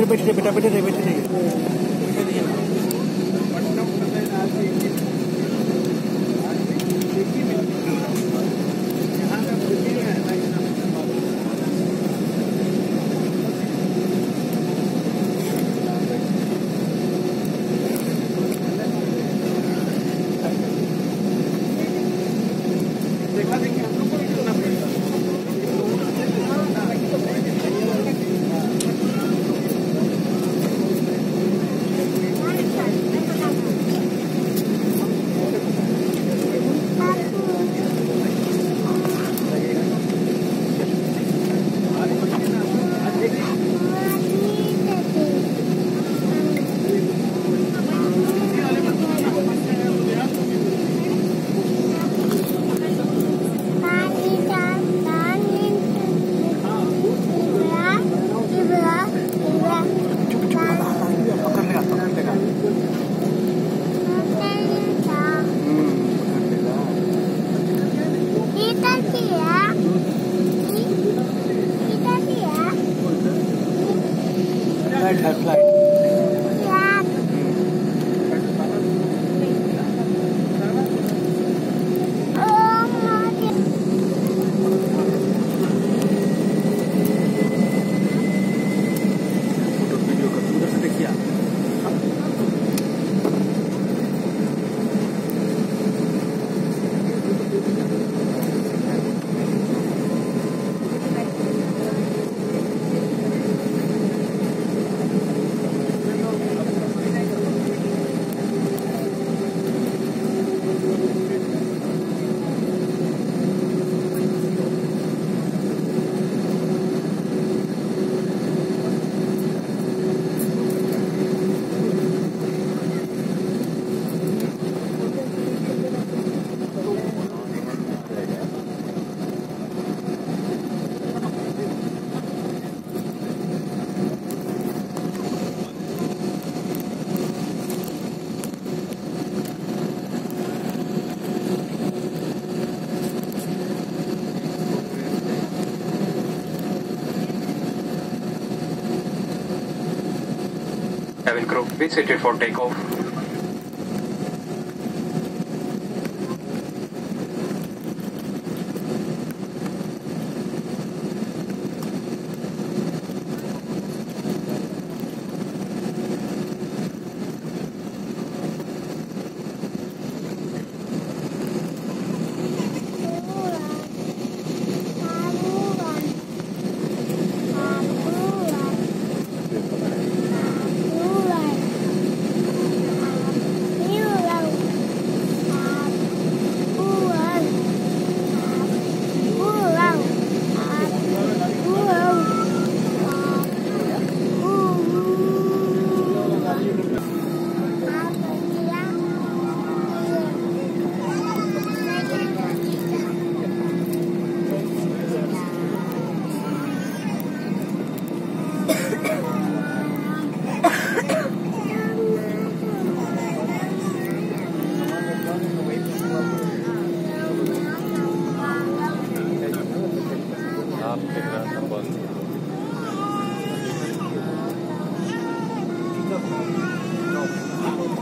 बैठे बैठे रहे बेटा बैठे रहे बैठे। रहे देखा देखिए Cabin crew, be seated for takeoff. No.